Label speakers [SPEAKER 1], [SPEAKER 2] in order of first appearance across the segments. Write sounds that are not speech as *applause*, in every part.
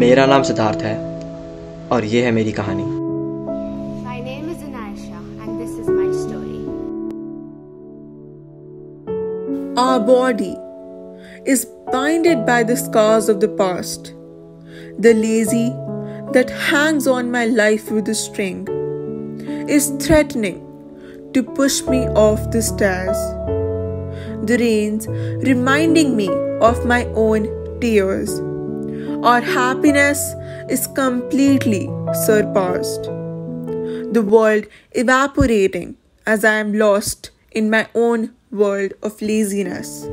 [SPEAKER 1] मेरा नाम सिद्धार्थ है और ये है मेरी कहानी
[SPEAKER 2] My name is Anaisha, and this is my story.
[SPEAKER 3] Our body is binded by the scars of the past. The lazy that hangs on my life with a string is threatening to push me off the stairs. The rains reminding me of my own tears. Our happiness is completely surpassed. The world evaporating as I am lost in my own world of laziness.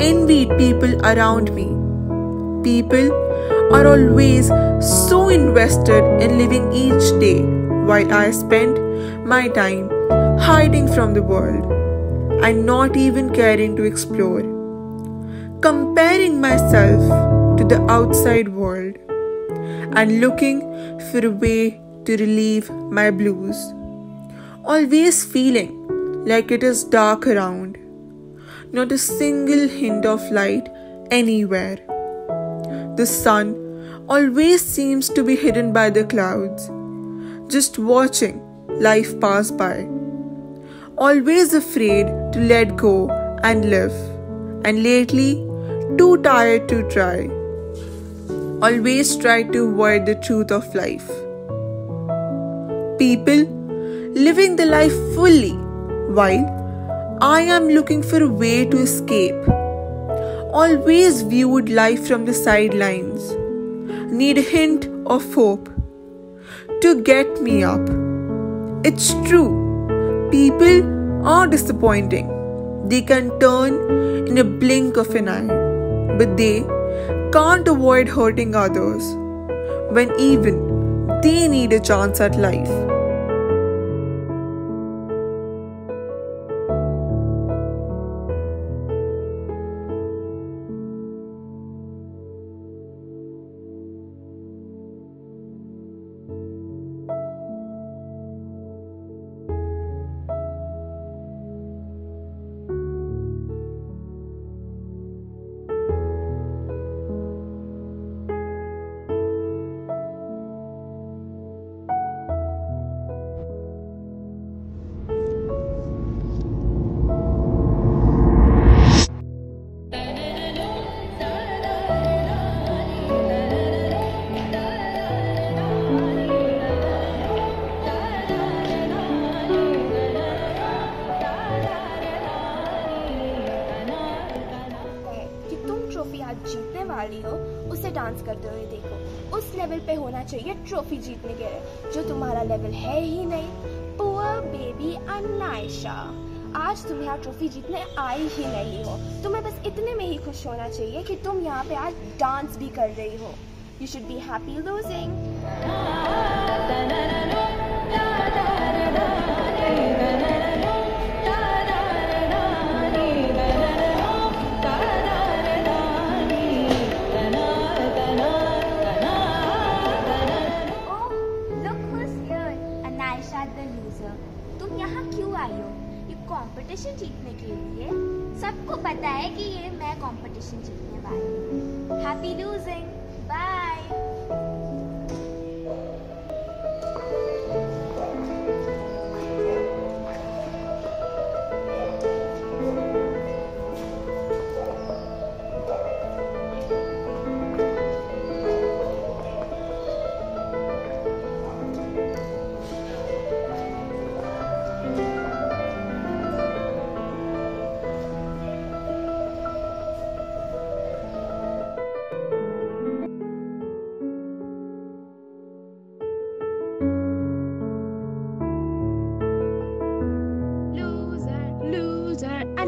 [SPEAKER 3] Envied people around me. People are always so invested in living each day while I spend my time hiding from the world and not even caring to explore. Comparing myself to the outside world and looking for a way to relieve my blues. Always feeling like it is dark around not a single hint of light anywhere. The sun always seems to be hidden by the clouds, just watching life pass by. Always afraid to let go and live, and lately too tired to try. Always try to avoid the truth of life. People living the life fully while I am looking for a way to escape. Always viewed life from the sidelines. Need a hint of hope to get me up. It's true, people are disappointing. They can turn in a blink of an eye, but they can't avoid hurting others when even they need a chance at life.
[SPEAKER 4] Dance करते हुए देखो, उस level पे होना चाहिए trophy जीतने के लिए। जो तुम्हारा लेवल है ही नहीं पुअर बेबी अनायशा आज तुम यहाँ ट्रॉफी जीतने आई ही नहीं हो। तुम्हें बस इतने में ही खुश होना चाहिए कि तुम यहाँ पे आज डांस भी कर रही हो।
[SPEAKER 5] You should be happy losing be
[SPEAKER 4] losing. Bye.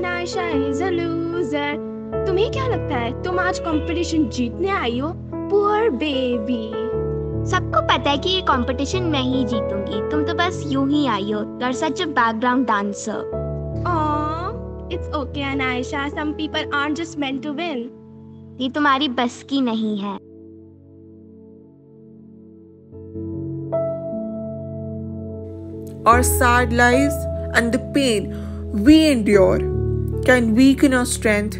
[SPEAKER 4] Anaysha is a loser तुम्हें क्या लगता है? तुम आज कंपटीशन जीतने आई हो? पुअर बेबी
[SPEAKER 5] सबको पता है कि ये कंपटीशन मैं ही जीतूँगी। तुम तो बस यूँ ही आई हो you are such a background dancer
[SPEAKER 4] it's okay Anaysha some people are just meant to win
[SPEAKER 5] ये तुम्हारी बस की नहीं है।
[SPEAKER 3] Our sad lives and the pain we endure. Can weaken our strength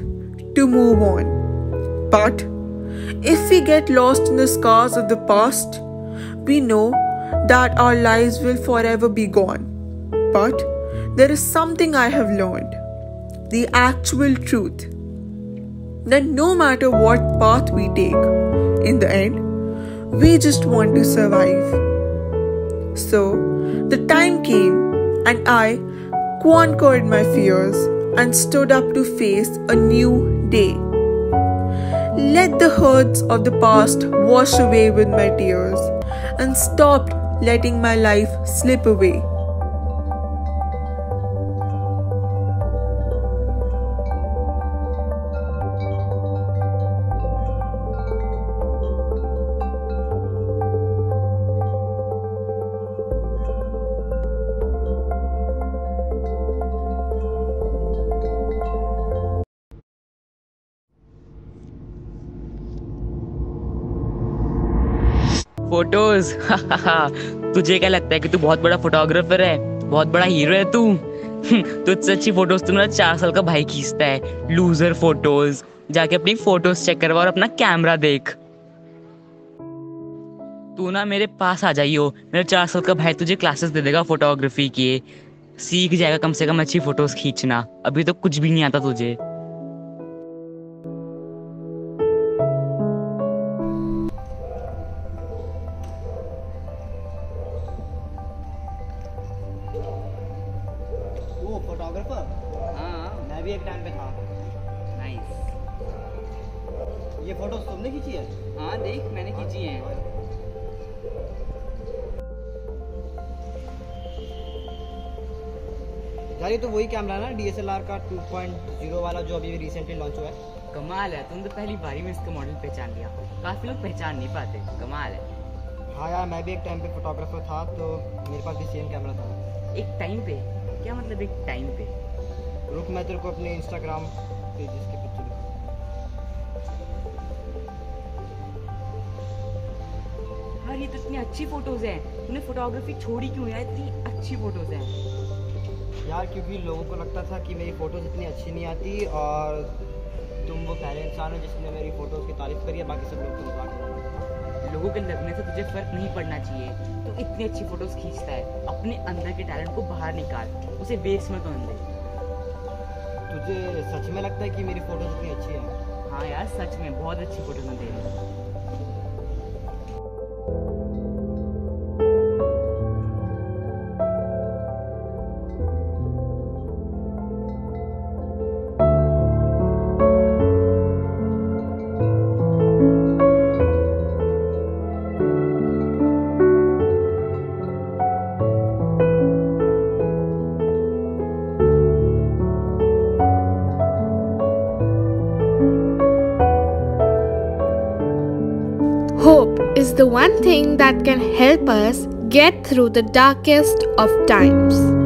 [SPEAKER 3] to move on. But if we get lost in the scars of the past, we know that our lives will forever be gone. But there is something I have learned the actual truth that no matter what path we take, in the end, we just want to survive. So, the time came, and I conquered my fears and stood up to face a new day. Let the hurts of the past wash away with my tears and stopped letting my life slip away.
[SPEAKER 6] Photos *laughs* तुझे क्या लगता है कि तू बहुत बड़ा photographer है? बहुत बड़ा हीरो है तू? तुझसे अच्छी फ़ोटोज़ तू मेरा चार साल का भाई खींचता है। लूजर फ़ोटोज़ जाके अपनी फ़ोटोज़ चेक करवा और अपना कैमरा देख। तू ना मेरे पास आ जाइयो। मेरा चार साल का भाई तुझे क्लासेस दे देगा फोटोग्राफी की। सीख जाएगा कम से कम अच्छी फ़ोटोज़ खींचना। अभी तो कुछ भी नहीं आता तुझे।
[SPEAKER 7] फोटोग्राफर
[SPEAKER 6] हाँ।
[SPEAKER 7] मैं भी एक टाइम पे था।
[SPEAKER 6] नाइस
[SPEAKER 7] ये फ़ोटोज़ तुमने खींची है?
[SPEAKER 6] हाँ देख मैंने खींची है।
[SPEAKER 7] यार ये तो वही कैमरा है ना डीएसएलआर का 2.0 वाला जो अभी रिसेंटली लॉन्च हुआ है।
[SPEAKER 6] कमाल है तुम तो पहली बारी में इसका मॉडल पहचान लिया। काफ़ी लोग पहचान नहीं पाते कमाल है।
[SPEAKER 7] हाँ यार मैं भी एक टाइम पे फोटोग्राफर था तो मेरे पास भी सेम कैमरा था।
[SPEAKER 6] एक टाइम पे? क्या मतलब एक टाइम पे?
[SPEAKER 7] रुक मैं तेरे को अपने इंस्टाग्राम पेजेस के पिक्चर
[SPEAKER 6] यार ये तो इतनी अच्छी फ़ोटोज़ हैं। तूने फोटोग्राफी छोड़ी क्यों यार? इतनी अच्छी फ़ोटोज़ हैं।
[SPEAKER 7] यार क्योंकि लोगों को लगता था कि मेरी फ़ोटोज़ इतनी अच्छी नहीं आती और तुम वो पहले इंसान हो जिसने मेरी फ़ोटोज़ की तारीफ़ करी है बाकी सब लोग तो मज़ाक
[SPEAKER 6] लोगों के लगने से तुझे फ़र्क नहीं पड़ना चाहिए। तो इतनी अच्छी फ़ोटोज़ खींचता है अपने अंदर के टैलेंट को बाहर निकाल उसे वेस्ट मत होने दे।
[SPEAKER 7] तुझे सच में लगता है कि मेरी फ़ोटोज़ इतनी अच्छी है?
[SPEAKER 6] हाँ यार सच में बहुत अच्छी फ़ोटोज़ हैं तेरी।
[SPEAKER 4] The one thing that can help us get through the darkest of times.